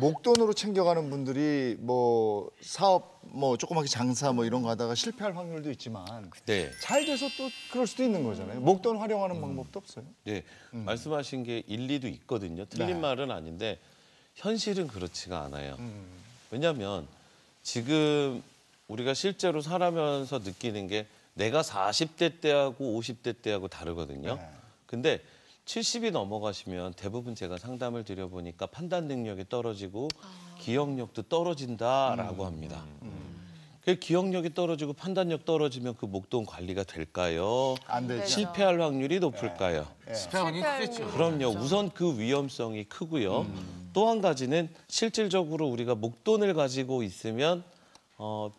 목돈으로 챙겨가는 분들이 뭐 사업 뭐 조그맣게 장사 뭐 이런 거 하다가 실패할 확률도 있지만 네. 잘 돼서 또 그럴 수도 있는 거잖아요. 목돈 활용하는 방법도 없어요. 네, 말씀하신 게 일리도 있거든요. 틀린 네. 말은 아닌데 현실은 그렇지가 않아요. 왜냐하면 지금 우리가 실제로 살아면서 느끼는 게 내가 40대 때하고 50대 때하고 다르거든요. 네. 근데 70이 넘어가시면 대부분 제가 상담을 드려보니까 판단 능력이 떨어지고 기억력도 떨어진다라고 합니다. 그 기억력이 떨어지고 판단력 떨어지면 그 목돈 관리가 될까요? 안 되죠. 실패할 확률이 높을까요? 실패하니 크겠죠. 그럼요. 우선 그 위험성이 크고요. 또한 가지는 실질적으로 우리가 목돈을 가지고 있으면 어,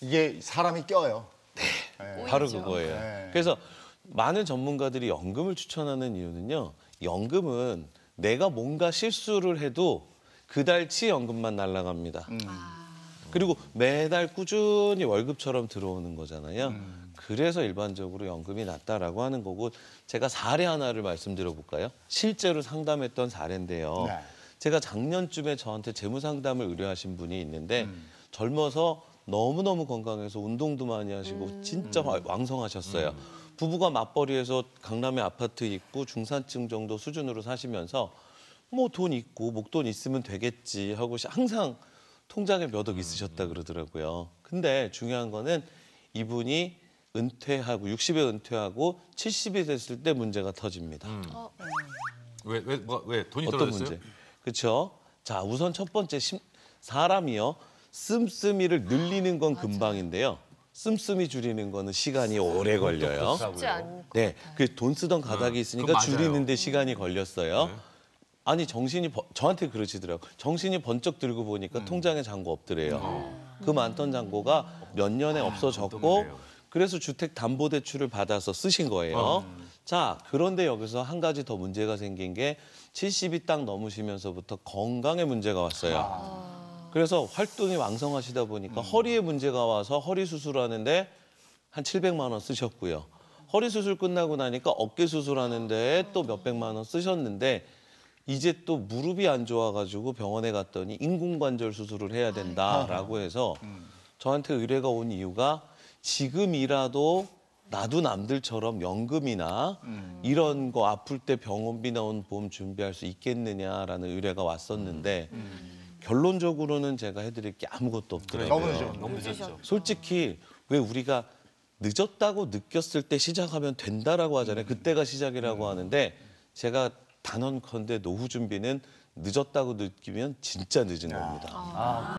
이게 사람이 껴요. 네. 바로 그거예요. 네. 그래서 많은 전문가들이 연금을 추천하는 이유는요. 연금은 내가 뭔가 실수를 해도 그달치 연금만 날아갑니다. 그리고 매달 꾸준히 월급처럼 들어오는 거잖아요. 그래서 일반적으로 연금이 낫다라고 하는 거고 제가 사례 하나를 말씀드려 볼까요? 실제로 상담했던 사례인데요. 네. 제가 작년쯤에 저한테 재무 상담을 의뢰하신 분이 있는데 젊어서 너무너무 건강해서 운동도 많이 하시고 진짜 와- 왕성하셨어요. 부부가 맞벌이해서 강남에 아파트 있고 중산층 정도 수준으로 사시면서 뭐 돈 있고 목돈 있으면 되겠지 하고 시- 항상 통장에 몇 억 있으셨다 그러더라고요. 근데 중요한 거는 이분이 은퇴하고 60에 은퇴하고 70이 됐을 때 문제가 터집니다. 왜왜 뭐, 왜 돈이 어떤 떨어졌어요? 문제? 그렇죠. 자, 우선 첫 번째 심- 사람이요. 씀씀이를 늘리는 건 금방인데요. 씀씀이 줄이는 거는 시간이 오래 걸려요. 쉽지 않고. 네, 그 돈 쓰던 가닥이 네, 있으니까 맞아요. 줄이는데 시간이 걸렸어요. 네. 아니 정신이 번- 저한테 그러시더라고. 요 정신이 번쩍 들고 음. 보니까 통장에 잔고 없더래요. 그 많던 잔고가 몇 년에 없어졌고 없던데요. 그래서 주택 담보 대출을 받아서 쓰신 거예요. 자, 그런데 여기서 한 가지 더 문제가 생긴 게 70이 딱 넘으시면서부터 건강에 문제가 왔어요. 그래서 활동이 왕성하시다 보니까 허리에 문제가 와서 허리 수술하는데 한 700만 원 쓰셨고요. 허리 수술 끝나고 나니까 어깨 수술하는데 또 몇백만 원 쓰셨는데 이제 또 무릎이 안 좋아가지고 병원에 갔더니 인공관절 수술을 해야 된다라고 해서 저한테 의뢰가 온 이유가 지금이라도 나도 남들처럼 연금이나 이런 거 아플 때 병원비 나온 보험 준비할 수 있겠느냐라는 의뢰가 왔었는데 결론적으로는 제가 해드릴 게 아무것도 없더라고요. 너무 늦어. 너무 늦었죠. 솔직히 왜 우리가 늦었다고 느꼈을 때 시작하면 된다라고 하잖아요. 그때가 시작이라고 하는데 제가 단언컨대 노후 준비는 늦었다고 느끼면 진짜 늦은 겁니다.